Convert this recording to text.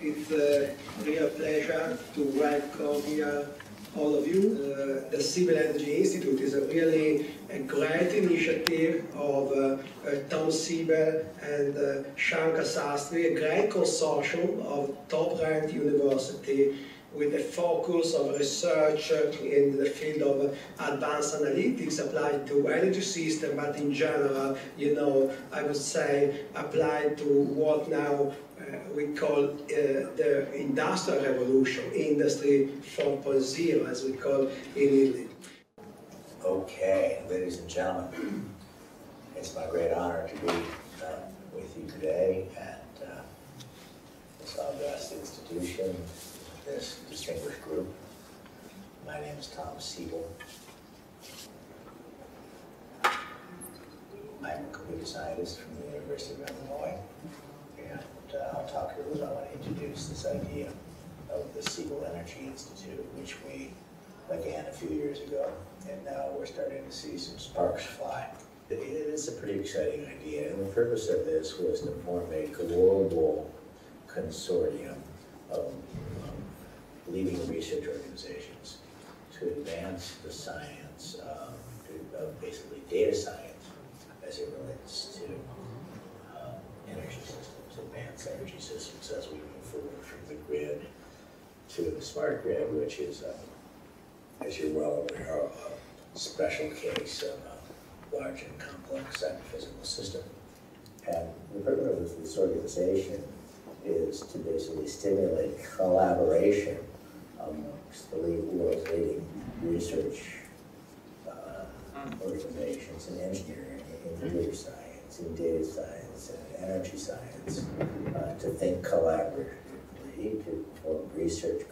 It's a real pleasure to welcome here all of you. Uh, the Siebel Energy Institute is a really a great initiative of uh, uh, Tom Siebel and uh, Shankar Sastry, a great consortium of top-ranked university with a focus of research in the field of advanced analytics applied to energy system, but in general, you know, I would say applied to what now uh, we call uh, the industrial revolution, industry 4.0, as we call in Italy. Okay, ladies and gentlemen, it's my great honor to be uh, with you today at uh, this august institution, this distinguished group. My name is Tom Siebel. I'm a computer scientist from the University of Illinois, and uh, I'll talk a little. I want to introduce this idea of the Siebel Energy Institute, which we began a few years ago, and now we're starting to see some sparks fly. It is a pretty exciting idea, and the purpose of this was to form a global consortium of um, leading research organizations to advance the science of basically data science as it relates to um, energy systems, advanced energy systems as we move forward from the grid to the smart grid, which is, uh, as you're well aware, a special case of a large and complex physical system. And the purpose of this organization is to basically stimulate collaboration amongst the lead- world's leading research uh, organizations in engineering, in computer science, in data science, and energy science, uh, to think collaboratively, to form research